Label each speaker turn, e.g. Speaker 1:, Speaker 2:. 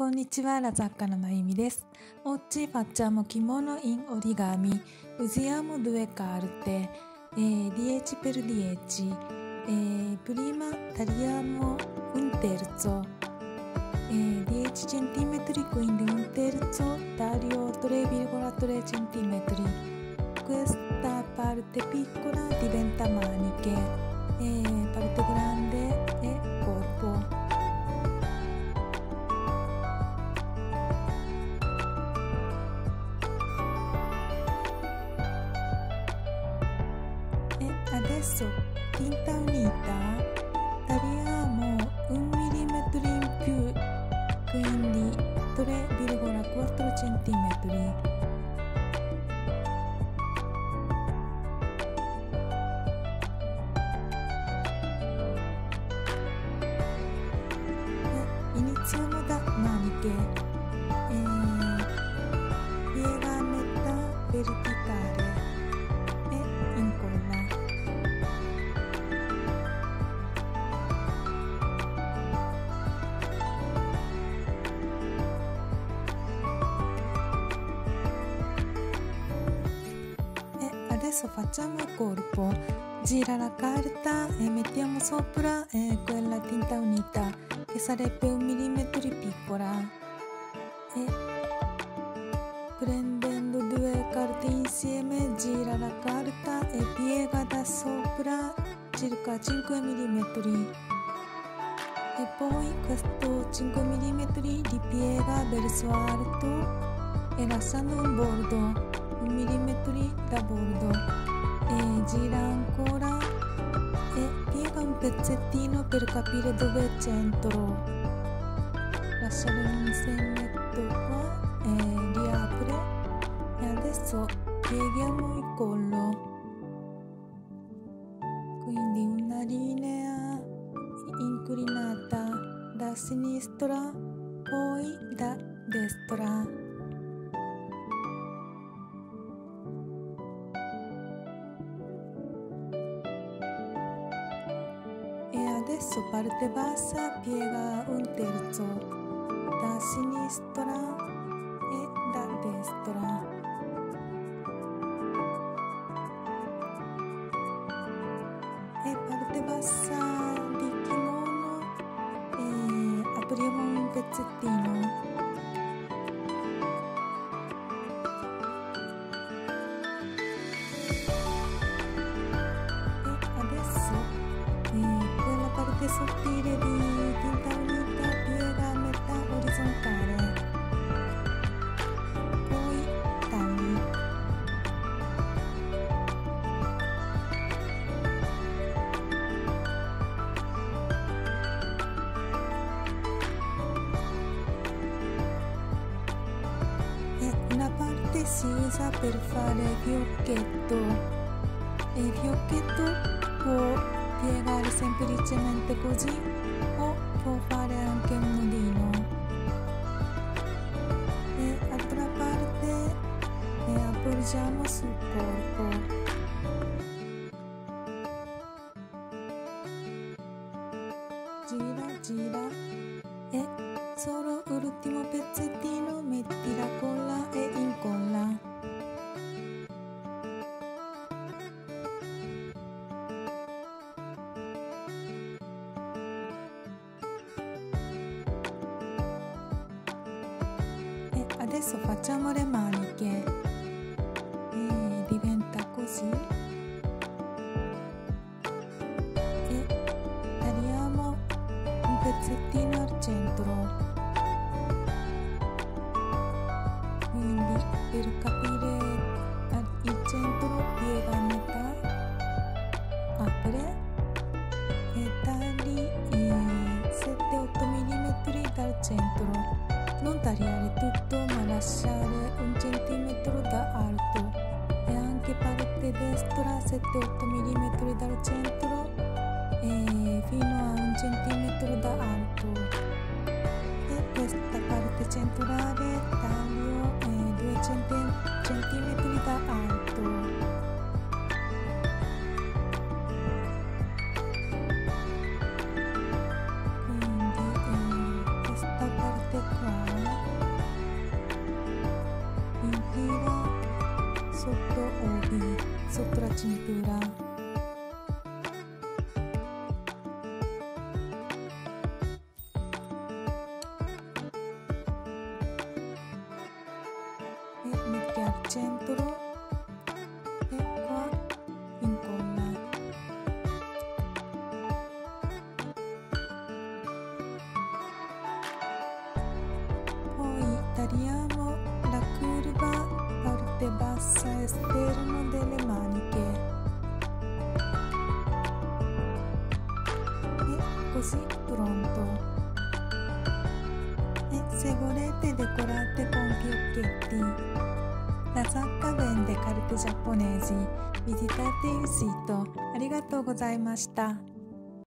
Speaker 1: こんにちは、ラ雑貨のまゆみです。Oggi facciamo kimono in origami. Usiamo due carte, eh, 10 per 10. Eh, prima tagliamo un terzo, eh, 10 cm, quindi un terzo taglio 3,3 cm. Questa parte piccola diventa maniche, eh, parte grande è corpo. E adesso tinta unita tagliamo un millimetro in più, quindi 3,4 cm. Adesso facciamo il corpo. Gira la carta e mettiamo sopra eh, quella tinta unita che sarebbe un millimetro piccola. E prendendo due carte insieme gira la carta e piega da sopra circa 5 mm. E poi questo 5 mm ripiega verso alto e lasciando un bordo, un millimetro da bordo. E gira ancora e piega un pezzettino per capire dove è il centro. Lasciare un segnetto qua e riapre e adesso pieghiamo il collo. Quindi una linea inclinata da sinistra poi da destra. E adesso parte bassa piega un terzo da sinistra e da destra. E parte bassa di kimono e apriamo un pezzettino. Sottile di tinta unita piega a metà orizzontale. Poi tagli. E una parte si usa per fare fiocchetto e fiocchetto può piegare semplicemente così o può fare anche un nodino e altra parte e appoggiamo sul corpo. Gira gira e solo l'ultimo pezzettino metti la colla e incolla adesso facciamo le maniche. E diventa così. E tagliamo un pezzettino al centro. Quindi per capire 7-8 mm dal centro e fino a un centimetro da alto. E questa parte centrale taglio 2 centimetri da alto Sutra cintura. Eh, Mitjar centro. braccia esterno delle maniche e così pronto e segolette decorate con fiocchetti ラザンカ弁でカルテジャポネージビジタテイシートありがとうございました。